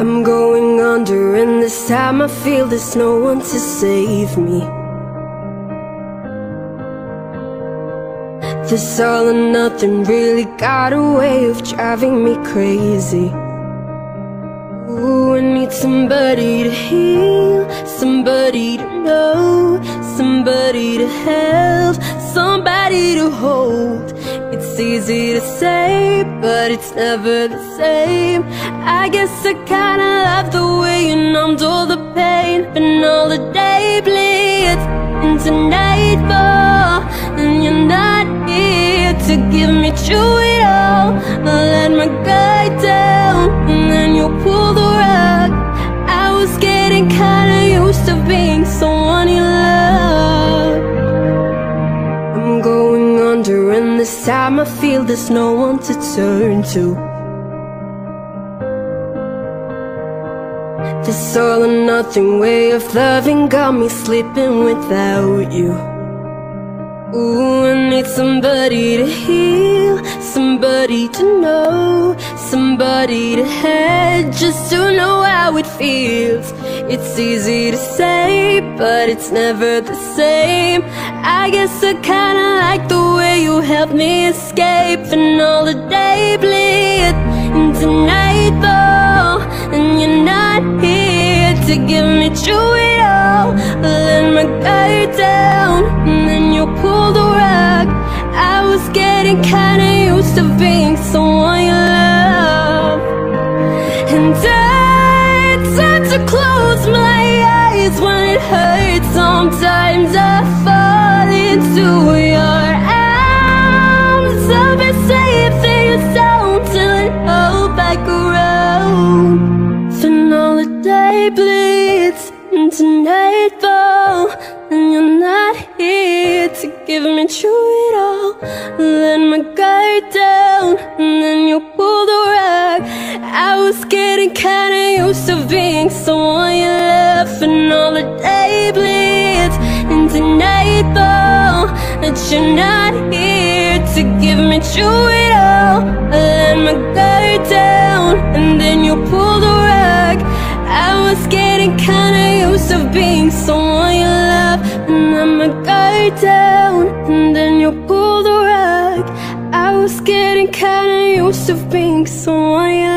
I'm going under and this time I feel there's no one to save me. This all or nothing really got a way of driving me crazy. Ooh, I need somebody to heal, somebody to know, somebody to help, somebody to hold easy to say, but it's never the same. I guess I kinda love the way you numbed all the pain And all the day bleeds into nightfall. And you're not here to give me through it all. I let my guard and this time I feel there's no one to turn to. This all or nothing way of loving got me sleeping without you. Ooh, I need somebody to heal, somebody to know, somebody to have, just to know how it feels. It's easy to say, but it's never the same. I guess I kinda like the way you helped me escape, and all the day bleed into nightfall, and you're not here to give me through it all. Let my guard down, and then you pull the rug. I was getting kinda day bleeds into nightfall And you're not here to give me through it all. Let my guard down and then you pull the rug. I was getting kinda used to being someone you love And all the day bleeds into nightfall That you're not here to give me true it all. Let my guard being someone you love And let my guard down and then you pull the rug. I was getting kinda used to being someone you